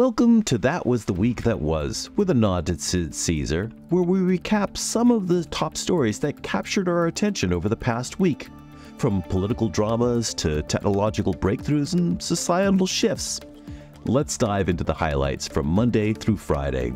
Welcome to That Was the Week That Was, with a nod to Sid Caesar, where we recap some of the top stories that captured our attention over the past week, from political dramas to technological breakthroughs and societal shifts. Let's dive into the highlights from Monday through Friday.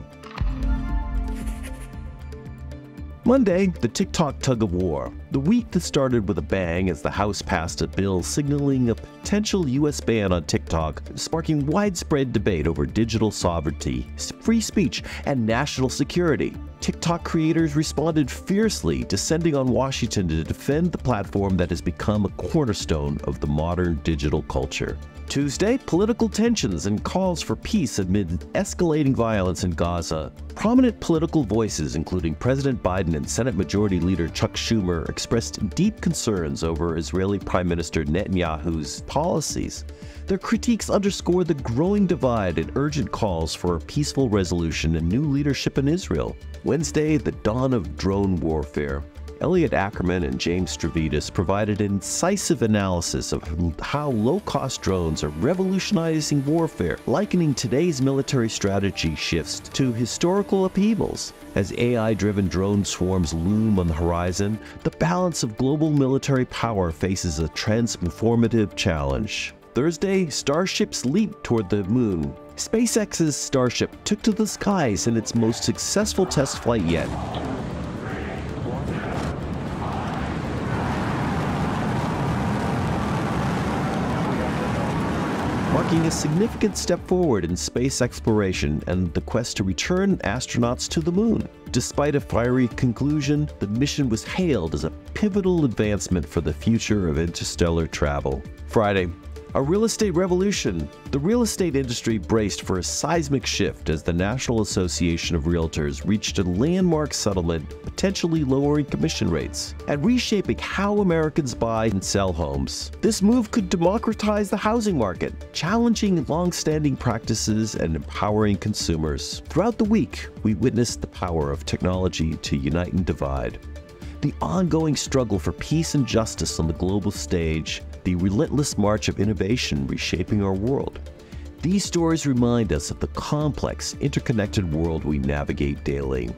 Monday, the TikTok tug of war. The week that started with a bang as the House passed a bill signaling a potential U.S. ban on TikTok, sparking widespread debate over digital sovereignty, free speech, and national security. TikTok creators responded fiercely, descending on Washington to defend the platform that has become a cornerstone of the modern digital culture. Tuesday, political tensions and calls for peace amid escalating violence in Gaza. Prominent political voices, including President Biden and Senate Majority Leader Chuck Schumer, expressed deep concerns over Israeli Prime Minister Netanyahu's policies. Their critiques underscore the growing divide and urgent calls for a peaceful resolution and new leadership in Israel. Wednesday, the dawn of drone warfare. Elliot Ackerman and James Stavridis provided an incisive analysis of how low-cost drones are revolutionizing warfare, likening today's military strategy shifts to historical upheavals. As AI-driven drone swarms loom on the horizon, the balance of global military power faces a transformative challenge. Thursday, starships leap toward the moon. SpaceX's Starship took to the skies in its most successful test flight yet. Marking a significant step forward in space exploration and the quest to return astronauts to the moon. Despite a fiery conclusion, the mission was hailed as a pivotal advancement for the future of interstellar travel. Friday, a real estate revolution. The real estate industry braced for a seismic shift as the National Association of Realtors reached a landmark settlement, potentially lowering commission rates and reshaping how Americans buy and sell homes. This move could democratize the housing market, challenging long-standing practices and empowering consumers. Throughout the week, we witnessed the power of technology to unite and divide the ongoing struggle for peace and justice on the global stage, the relentless march of innovation reshaping our world. These stories remind us of the complex, interconnected world we navigate daily.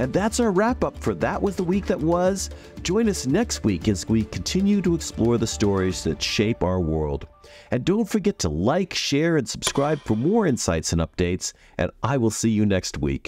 And that's our wrap up for That Was the Week That Was. Join us next week as we continue to explore the stories that shape our world. And don't forget to like, share, and subscribe for more insights and updates, and I will see you next week.